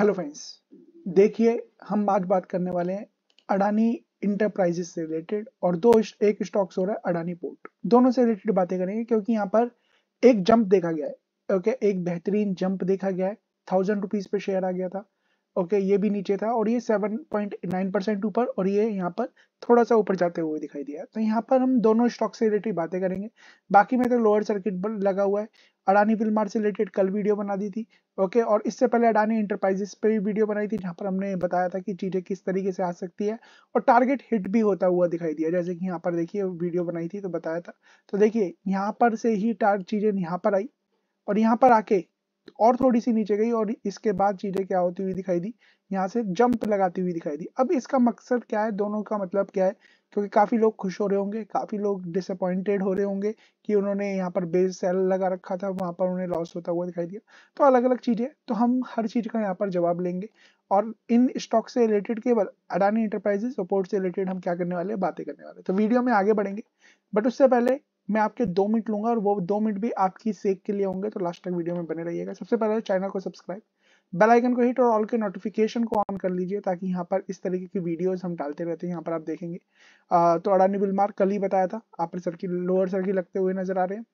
Hello friends देखिए, हम आज बात करने वाले हैं अडानी इंटरप्राइजेस से रिलेटेड और दो एक स्टॉक्स हो रहा है अडानी पोर्ट दोनों से रिलेटेड बातें करेंगे क्योंकि यहाँ पर एक जंप देखा गया है ओके एक बेहतरीन जंप देखा गया है। थाउज़ेंड रुपीज़ पे शेयर आ गया था। ओके, ये भी नीचे था और ये 7.9 परसेंट ऊपर और ये यहाँ पर थोड़ा सा ऊपर जाते हुए दिखाई दिया। तो यहाँ पर हम दोनों स्टॉक से रिलेटेड बातें करेंगे। बाकी में तो लोअर सर्किट लगा हुआ है। अडानी फिल्मार से रिलेटेड कल वीडियो बना दी थी, ओके, और इससे पहले अडानी इंटरप्राइजेस पे भी वीडियो बनाई थी, जहाँ पर हमने बताया था कि चीज़ें किस तरीके से आ सकती है और टारगेट हिट भी होता हुआ दिखाई दिया। जैसे कि यहाँ पर देखिए वीडियो बनाई थी तो बताया था। तो देखिए, यहाँ पर से ही चीज़ें यहाँ पर आई और यहाँ पर आके और थोड़ी सी नीचे गई और इसके बाद चीज़ें क्या होती हुई दिखाई दी? यहाँ से जंप लगाती हुई दिखाई दी। अब इसका मकसद क्या है? दोनों का मतलब क्या है? क्योंकि काफ़ी लोग खुश हो रहे होंगे, काफ़ी लोग डिसअपॉइंटेड हो रहे होंगे कि उन्होंने यहाँ पर बेस सेल लगा रखा था, वहाँ पर उन्हें लॉस होता हुआ दिखाई दिया। तो अलग अलग चीज़ें तो हम हर चीज़ का यहाँ पर जवाब लेंगे। और इन स्टॉक से रिलेटेड केवल अडानी इंटरप्राइजेस सपोर्ट से रिलेटेड हम क्या करने वाले बातें करने वाले तो वीडियो में आगे बढ़ेंगे बट उससे पहले मैं आपके दो मिनट लूँगा और वो दो मिनट भी आपकी सेक के लिए होंगे तो लास्ट तक वीडियो में बने रहिएगा। सबसे पहले चैनल को सब्सक्राइब बेल आइकन को हिट और ऑल के नोटिफिकेशन को ऑन कर लीजिए ताकि यहाँ पर इस तरीके की वीडियोस हम डालते रहते हैं यहाँ पर आप देखेंगे। आ, तो अडानी बिलमार कल ही बताया था अपर सर्किल लोअर सर्किल लगते हुए नज़र आ रहे हैं।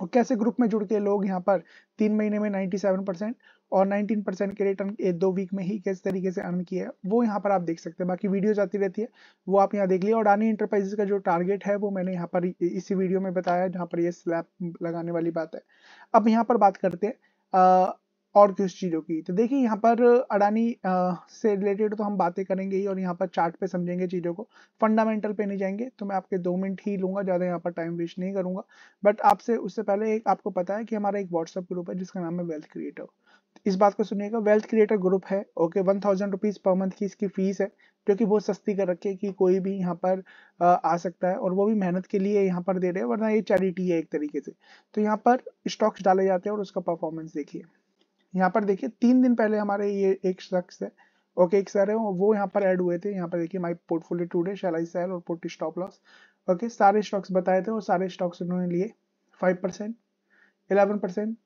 और कैसे ग्रुप में जुड़ के लोग यहाँ पर तीन महीने में 97 परसेंट और 19 परसेंट के रिटर्न दो वीक में ही किस तरीके से अर्न किया है वो यहाँ पर आप देख सकते हैं। बाकी वीडियो आती रहती है, वो आप यहाँ देख लिया और डानी इंटरप्राइजेस का जो टारगेट है, वो मैंने यहाँ पर इसी वीडियो में बताया, जहाँ पर ये स्लैब लगाने वाली बात है। अब यहाँ पर बात करते हैं और किस चीज़ों की। तो देखिए, यहाँ पर अडानी से रिलेटेड तो हम बातें करेंगे ही और यहाँ पर चार्ट पे समझेंगे चीज़ों को। फंडामेंटल पे नहीं जाएँगे तो मैं आपके दो मिनट ही लूँगा, ज़्यादा यहाँ पर टाइम वेस्ट नहीं करूँगा। बट आपसे, उससे पहले एक आपको पता है कि हमारा एक व्हाट्सअप ग्रुप है, जिसका नाम है वेल्थ क्रिएटर इस बात को सुनिएगा वेल्थ क्रिएटर ग्रुप है okay one thousand rupees per month की इसकी फ़ीस है जो कि बहुत सस्ती कर रखी है कि कोई भी यहाँ पर आ, सकता है और वो भी मेहनत के लिए यहाँ पर दे रहे हैं वरना ये चैरिटी है एक तरीके से। तो यहाँ पर स्टॉक्स डाले जाते हैं और उसका परफॉर्मेंस देखिए। यहाँ पर देखिए तीन दिन पहले हमारे ये एक शख्स है ओके एक सर है वो यहाँ पर ऐड हुए थे यहाँ पर देखिए my portfolio today shell I sell और पुट स्टॉप लॉस ओके सारे स्टॉक्स बताए थे और सारे स्टॉक्स उन्होंने लिए five percent eleven percent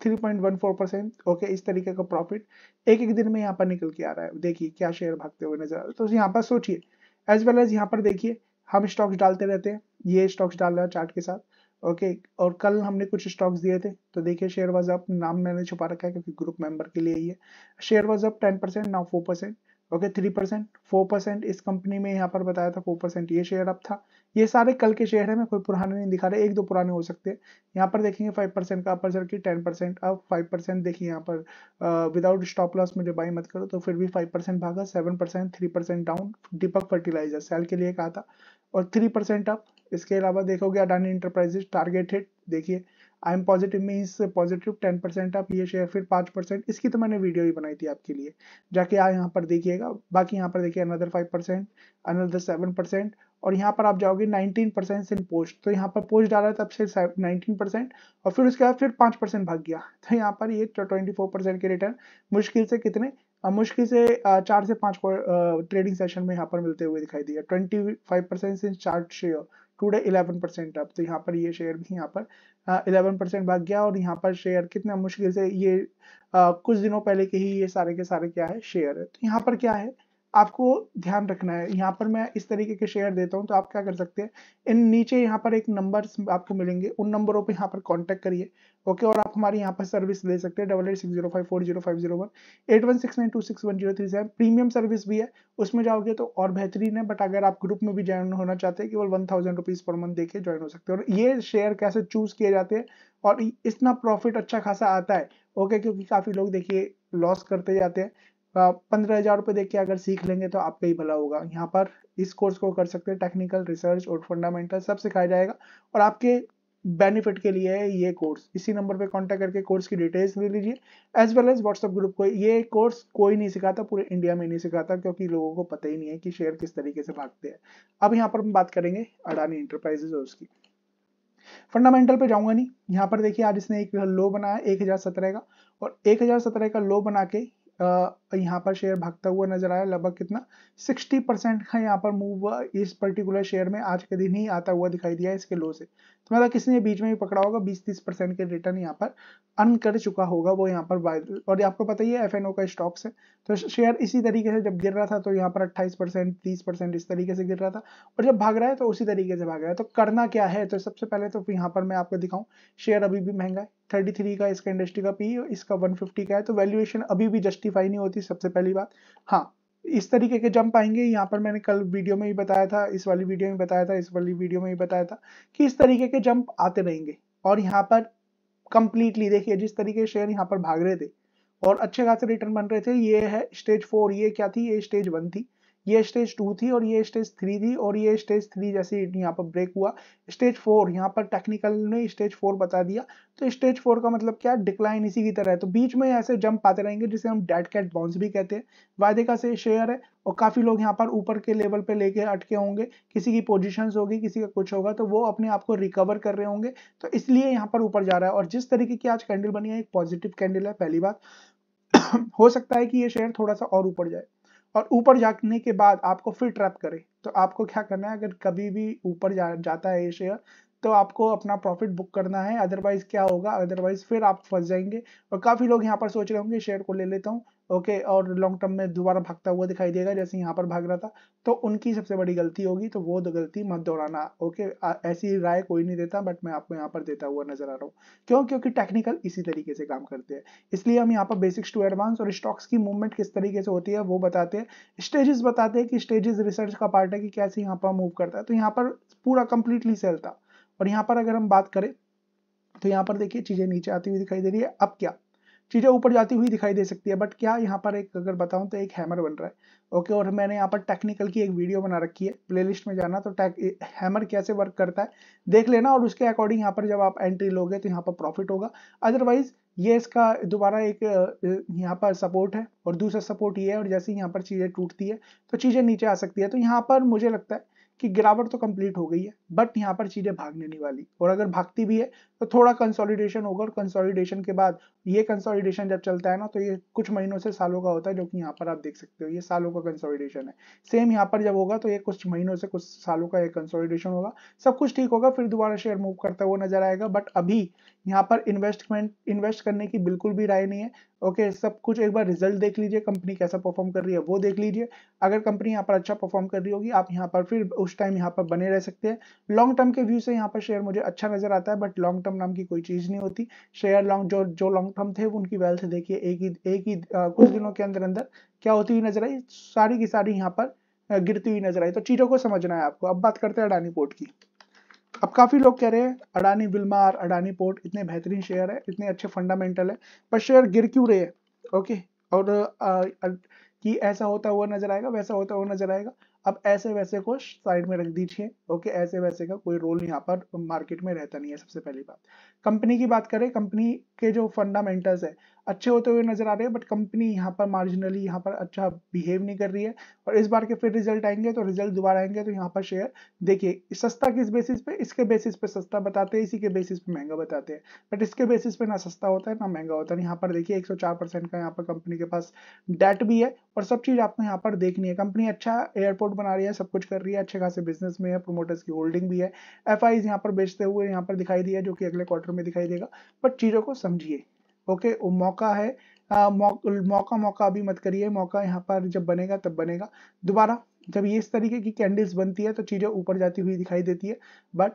three point one four percent okay इस तरीके का प्रॉफिट एक एक दिन में यहाँ पर निकल के आ रहा है। देखिए क्या शेयर भागते हुए नज़र आ रहा है। तो यहाँ पर सोचिए एज वेल एज यहाँ पर देखिए हम स्टॉक्स डालते रहते हैं ये स्टॉक्स डाल रहा है चार्ट के साथ ओके okay, और कल हमने कुछ स्टॉक्स दिए थे। तो देखिए शेयर वाज अप नाम मैंने छुपा रखा है क्योंकि ग्रुप मेंबर के लिए ही है। Share was up ten percent now four percent okay three percent four percent इस कंपनी में यहाँ पर बताया था फोर परसेंट ये शेयर अप था। ये सारे कल के शेयर है, मैं कोई पुराने नहीं दिखा रहा, एक दो पुराने हो सकते हैं। यहाँ पर देखेंगे फाइव परसेंट का अपर सर्किट टेन परसेंट अब फाइव परसेंट देखिए यहाँ पर विदाउट स्टॉप लॉस मुझे बाई मत करो तो फिर भी फाइव परसेंट भागा seven percent three percent down Deepak fertiliser sell के लिए कहा था। और थ्री परसेंट अप इसके अलावा देखोगे अडानी इंटरप्राइजेस टारगेट हिट देखिए I am positive means positive ten percent आप ये शेयर फिर पाँच परसेंट इसकी तो मैंने वीडियो ही बनाई थी आपके लिए। जाके आप यहाँ पर देखिएगा। बाकी यहाँ पर देखिए another five percent another seven percent और यहाँ पर आप जाओगे 19 परसेंट इन पोस्ट तो यहाँ पर पोस्ट डाला तब से 19 परसेंट और फिर उसके बाद फिर 5 परसेंट भाग गया। तो यहाँ पर ये 24 परसेंट के रिटर्न मुश्किल से कितने? मुश्किल से चार से पाँच ट्रेडिंग सेशन में यहाँ पर मिलते हुए दिखाई दिया। 25 percent in chart share today 11 percent. अब तो यहाँ पर ये शेयर भी यहाँ पर इलेवन परसेंट भाग गया और यहाँ पर शेयर कितना मुश्किल से ये आ, कुछ दिनों पहले के ही ये सारे के सारे क्या है शेयर है। तो यहाँ पर क्या है? आपको ध्यान रखना है। यहाँ पर मैं इस तरीके के शेयर देता हूँ तो आप क्या कर सकते हैं, इन नीचे यहाँ पर एक नंबर आपको मिलेंगे। उन नंबरों पे यहाँ पर कांटेक्ट करिए ओके और आप हमारी यहाँ पर सर्विस ले सकते हैं double eight six zero five four zero five zero one eight one six nine two six one zero three seven premium service भी है, उसमें जाओगे तो और बेहतरीन है बट अगर आप ग्रुप में भी ज्वाइन होना चाहते हैं, केवल one thousand rupees per month देके ज्वाइन हो सकते हैं। और ये शेयर कैसे चूज़ किए जाते हैं, और इतना प्रॉफिट अच्छा खासा आता है ओके क्योंकि काफ़ी लोग देखिए लॉस करते जाते हैं। पंद्रह हज़ार रुपये देख के अगर सीख लेंगे तो आपका ही भला होगा। यहाँ पर इस कोर्स को कर सकते हैं टेक्निकल रिसर्च और फंडामेंटल सब सिखाया जाएगा और आपके बेनिफिट के लिए है ये कोर्स इसी नंबर पे कांटेक्ट करके कोर्स की डिटेल्स ले लीजिए। As well as WhatsApp group को ये कोर्स कोई नहीं सिखाता, पूरे इंडिया में नहीं सिखाता क्योंकि लोगों को पता ही नहीं है कि शेयर किस तरीके से भागते हैं। अब यहाँ पर हम बात करेंगे अडानी इंटरप्राइजेज और उसकी। फंडामेंटल पे जाऊँगा नहीं। यहाँ पर देखिए आज इसने एक लो बनाया, एक हज़ार सत्रह का और एक हज़ार सत्रह का लो बना के यहाँ पर शेयर भागता हुआ नज़र आया लगभग कितना? 60 परसेंट का यहाँ पर मूव इस पर्टिकुलर शेयर में आज के दिन ही आता हुआ दिखाई दिया इसके लो से। तो मतलब किसी ने बीच में भी पकड़ा होगा 20-30 परसेंट के रिटर्न यहाँ पर अर्न कर चुका होगा वो यहाँ पर बाय और आपको पता ही है एफएनओ का स्टॉक्स है। तो शेयर इसी तरीके से जब गिर रहा था तो यहाँ पर अट्ठाईस परसेंट तीस परसेंट इस तरीके से गिर रहा था। और जब भाग रहा है तो उसी तरीके से भाग रहा है। तो करना क्या है? तो सबसे पहले तो यहाँ पर मैं आपको दिखाऊँ शेयर अभी भी महँगा है। थर्टी थ्री का इसका इंडस्ट्री का पी इसका वन का है। तो वैल्यूएशन अभी भी जस्टिफाई नहीं होती सबसे पहली बात। हाँ इस तरीके के जंप आएँगे। यहाँ पर मैंने कल वीडियो में ही बताया था, इस वाली वीडियो में बताया था, इस वाली वीडियो में ही बताया था कि इस तरीके के जंप आते रहेंगे। और यहाँ पर कंप्लीटली देखिए, जिस तरीके के शेयर यहाँ पर भाग रहे थे और अच्छे खासे रिटर्न बन रहे थे, ये है स्टेज फोर ये क्या थी? ये स्टेज वन थी। ये स्टेज टू थी और ये स्टेज थ्री थी और ये स्टेज थ्री जैसे यहाँ पर ब्रेक हुआ स्टेज फोर यहाँ पर टेक्निकल ने स्टेज फोर बता दिया। तो स्टेज फोर का मतलब क्या? डिक्लाइन इसी की तरह है। तो बीच में ऐसे जंप आते रहेंगे जिसे हम डेड कैट बाउंस भी कहते हैं। वायदे का से शेयर है और काफ़ी लोग यहाँ पर ऊपर के लेवल पे लेके अटके होंगे। किसी की पोजिशन होगी, किसी का कुछ होगा तो वो अपने आप को रिकवर कर रहे होंगे। तो इसलिए यहाँ पर ऊपर जा रहा है और जिस तरीके की आज कैंडल बनी है, एक पॉजिटिव कैंडल है, पहली बात। हो सकता है कि ये शेयर थोड़ा सा और ऊपर जाए। और ऊपर जाने के बाद आपको फिर ट्रैप करे। तो आपको क्या करना है अगर कभी भी ऊपर जा, जाता है ये शेयर तो आपको अपना प्रॉफिट बुक करना है। अदरवाइज़ क्या होगा? अदरवाइज़ फिर आप फंस जाएँगे। और काफ़ी लोग यहाँ पर सोच रहे होंगे शेयर को ले लेता हूँ। ओके और लॉन्ग टर्म में दोबारा भागता हुआ दिखाई देगा, जैसे यहाँ पर भाग रहा था। तो उनकी सबसे बड़ी गलती होगी तो वो गलती मत दोहराना। ओके ऐसी राय कोई नहीं देता बट मैं आपको यहाँ पर देता हुआ नज़र आ रहा हूँ। क्यों? क्योंकि टेक्निकल इसी तरीके से काम करते हैं। इसलिए हम यहाँ पर बेसिक्स टू एडवांस और स्टॉक्स की मूवमेंट किस तरीके से होती है, वो बताते हैं। स्टेजेस बताते हैं कि स्टेजेस रिसर्च का पार्ट है कि कैसे यहाँ पर मूव करता है। तो यहाँ पर पूरा कंप्लीटली सेल था। और यहाँ पर अगर हम बात करें तो यहाँ पर देखिए चीज़ें नीचे आती हुई दिखाई दे रही है। अब क्या? चीज़ें ऊपर जाती हुई दिखाई दे सकती है बट क्या यहाँ पर एक अगर बताऊँ तो एक हैमर बन रहा है। ओके और मैंने यहाँ पर टेक्निकल की एक वीडियो बना रखी है प्लेलिस्ट में जाना तो हैमर कैसे वर्क करता है, देख लेना और उसके अकॉर्डिंग यहाँ पर जब आप एंट्री लोगे तो यहाँ पर प्रॉफिट होगा। अदरवाइज़ ये इसका दोबारा एक यहाँ पर सपोर्ट है और दूसरा सपोर्ट ये है और जैसे यहाँ पर चीज़ें टूटती है तो चीज़ें नीचे आ सकती है। तो यहाँ पर मुझे लगता है कि गिरावट तो कंप्लीट हो गई है बट यहाँ पर चीज़ें भागने नहीं वाली। और अगर भागती भी है तो थोड़ा कंसोलिडेशन होगा और कंसोलिडेशन के बाद ये कंसोलिडेशन जब चलता है ना तो ये कुछ महीनों से सालों का होता है जो कि यहाँ पर आप देख सकते हो ये सालों का कंसोलिडेशन है। सेम यहाँ पर जब होगा तो ये कुछ महीनों से कुछ सालों का एक कंसोलिडेशन होगा। सब कुछ ठीक होगा फिर दोबारा शेयर मूव करता हुआ नज़र आएगा बट अभी यहाँ पर इन्वेस्टमेंट इन्वेस्ट करने की बिल्कुल भी राय नहीं है। ओके okay, सब कुछ एक बार रिज़ल्ट देख लीजिए कंपनी कैसा परफॉर्म कर रही है वो देख लीजिए। अगर कंपनी यहाँ पर अच्छा परफॉर्म कर रही होगी आप यहाँ पर फिर उस टाइम यहाँ पर बने रह सकते हैं। लॉन्ग टर्म के व्यू से यहाँ पर शेयर मुझे अच्छा नज़र आता है बट लॉन्ग टर्म नाम की कोई चीज़ नहीं होती। शेयर लॉन्ग जो जो लॉन्ग टर्म थे उनकी वेल्थ देखिए एक ही एक ही कुछ दिनों के अंदर अंदर क्या होती हुई नज़र आई? सारी की सारी यहाँ पर गिरती हुई नज़र आई। तो चीज़ों को समझना है आपको। अब बात करते हैं अडानी पोर्ट की। अब काफ़ी लोग कह रहे हैं अडानी विलमार अडानी पोर्ट इतने बेहतरीन शेयर है इतने अच्छे फंडामेंटल है पर शेयर गिर क्यों रहे हैं? ओके और आ, आ, कि ऐसा होता हुआ नज़र आएगा वैसा होता हुआ नज़र आएगा। अब ऐसे वैसे को साइड में रख दीजिए ओके ऐसे वैसे का कोई रोल यहाँ पर मार्केट में रहता नहीं है सबसे पहली बात। कंपनी की बात करें कंपनी के जो फंडामेंटल्स है अच्छे होते हुए नज़र आ रहे हैं बट कंपनी यहाँ पर मार्जिनली यहाँ पर अच्छा बिहेव नहीं कर रही है। और इस बार के फिर रिज़ल्ट आएँगे तो रिज़ल्ट दोबारा आएँगे तो यहाँ पर शेयर देखिए सस्ता किस बेसिस पे? इसके बेसिस पे सस्ता बताते हैं, इसी के बेसिस पे महँगा बताते हैं। बट इसके बेसिस पे ना सस्ता होता है, ना महँगा होता है। यहाँ पर देखिए, एक परसेंट का यहाँ पर कंपनी के पास डेट भी है। और सब चीज़ आपको यहाँ पर देखनी है। कंपनी अच्छा एयरपोर्ट बना रही है, सब कुछ कर रही है, अच्छे खासे बिज़नेस में है प्रोमोटर्स की होल्डिंग भी है। एफ़ यहाँ पर बेचते हुए यहाँ पर दिखाई दिया, जो कि अगले क्वार्टर में दिखाई देगा। बट चीज़ों को समझिए। ओके वो मौका है। आ, मौका मौका अभी मत करिए। मौका यहाँ पर जब बनेगा तब बनेगा। दोबारा जब ये इस तरीके की कैंडल्स बनती है तो चीज़ें ऊपर जाती हुई दिखाई देती है। बट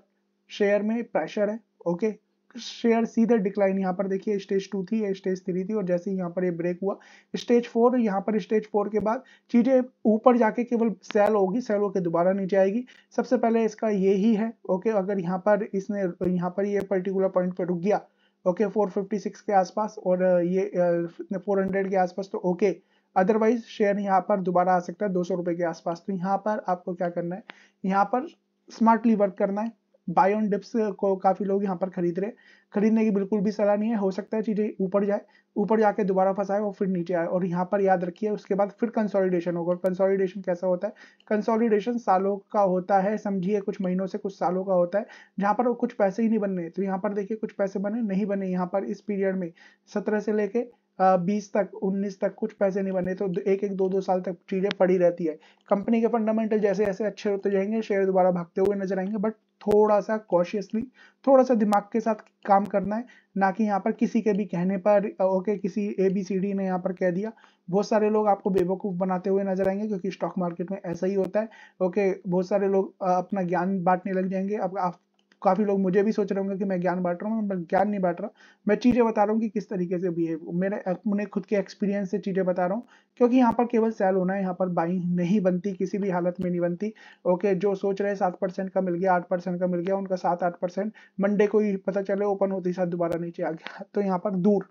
शेयर में प्रेशर है ओके? शेयर सीधे डिक्लाइन यहाँ पर देखिए स्टेज टू थी स्टेज थ्री थी और जैसे ही यहाँ पर ये ब्रेक हुआ स्टेज फोर यहाँ पर स्टेज फोर के बाद चीज़ें ऊपर जाके केवल सेल होगी सेल होकर दोबारा नीचे आएगी। सबसे पहले इसका ये ही है ओके? अगर यहाँ पर इसने यहाँ पर ये पर्टिकुलर पॉइंट पर रुक गया ओके okay, 456 के आसपास और ये 400 के आसपास तो ओके. अदरवाइज़ शेयर यहाँ पर दोबारा आ सकता है दो सौ रुपए के आसपास. तो यहाँ पर आपको क्या करना है? यहाँ पर स्मार्टली वर्क करना है. बाय ऑन डिप्स को काफ़ी लोग यहाँ पर खरीद रहे खरीदने की बिल्कुल भी सलाह नहीं है। हो सकता है चीज़ें ऊपर जाए, ऊपर जाके दोबारा फंसाए और फिर नीचे आए। और यहाँ पर याद रखिए, उसके बाद फिर कंसोलिडेशन होगा। कंसोलिडेशन कैसा होता है? कंसोलिडेशन सालों का होता है, समझिए, कुछ महीनों से कुछ सालों का होता है, जहाँ पर कुछ पैसे ही नहीं बनने तो यहाँ पर देखिए, कुछ पैसे बने, नहीं बने। यहाँ पर इस पीरियड में सत्रह से लेके बीस तक, उन्नीस तक कुछ पैसे नहीं बने। तो एक एक, दो दो साल तक चीज़ें पड़ी रहती है। कंपनी के फंडामेंटल जैसे जैसे अच्छे होते जाएँगे शेयर दोबारा भागते हुए नज़र आएँगे। बट थोड़ा सा कॉशियसली थोड़ा सा दिमाग के साथ काम करना है, ना कि यहाँ पर किसी के भी कहने पर, ओके, किसी ए बी सी डी ने यहाँ पर कह दिया। बहुत सारे लोग आपको बेवकूफ़ बनाते हुए नज़र आएँगे, क्योंकि स्टॉक मार्केट में ऐसा ही होता है, ओके, बहुत सारे लोग अपना ज्ञान बांटने लग जाएँगे, अब आप काफ़ी लोग मुझे भी सोच रहे होंगे कि मैं ज्ञान बांट रहा हूँ, मैं ज्ञान नहीं बांट रहा। मैं चीज़ें बता रहा हूँ कि किस तरीके से बिहेव मेरे अपने खुद के एक्सपीरियंस से चीज़ें बता रहा हूँ, क्योंकि यहाँ पर केवल सेल होना है, यहाँ पर बाइंग नहीं बनती, किसी भी हालत में नहीं बनती। ओके जो सोच रहे सात परसेंट का मिल गया, आठ परसेंट का मिल गया, उनका सात आठ परसेंट मंडे को ही पता चले ओपन होती साथ दोबारा नीचे आ गया। तो यहाँ पर दूर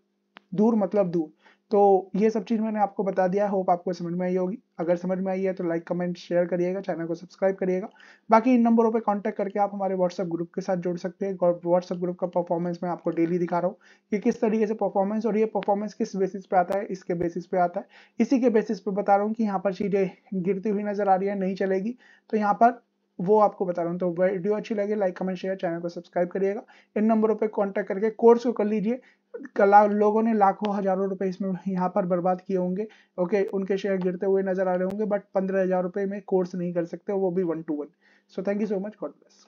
दूर मतलब दूर। तो ये सब चीज़ मैंने आपको बता दिया। होप आपको समझ में आई होगी। अगर समझ में आई है तो लाइक कमेंट शेयर करिएगा। चैनल को सब्सक्राइब करिएगा। बाकी इन नंबरों पे कांटेक्ट करके आप हमारे व्हाट्सएप ग्रुप के साथ जुड़ सकते हैं। व्हाट्सएप ग्रुप का परफॉर्मेंस मैं आपको डेली दिखा रहा हूँ कि किस तरीके से परफॉर्मेंस और ये परफॉर्मेंस किस बेसिस पे आता है, इसके बेसिस पे आता है। इसी के बेसिस पे बता रहा हूँ कि यहाँ पर चीज़ें गिरती हुई नज़र आ रही है, नहीं चलेगी। तो यहाँ पर वो आपको बता रहा हूँ। तो वीडियो अच्छी लगे लाइक कमेंट शेयर चैनल को सब्सक्राइब करिएगा। इन नंबरों पर कॉन्टैक्ट करके कोर्स को कर लीजिए। कला लोगों ने लाखों, हज़ारों रुपए इसमें यहाँ पर बर्बाद किए होंगे। ओके उनके शेयर गिरते हुए नज़र आ रहे होंगे बट पंद्रह हज़ार रुपए में कोर्स नहीं कर सकते, वो भी one two one so thank you so much God bless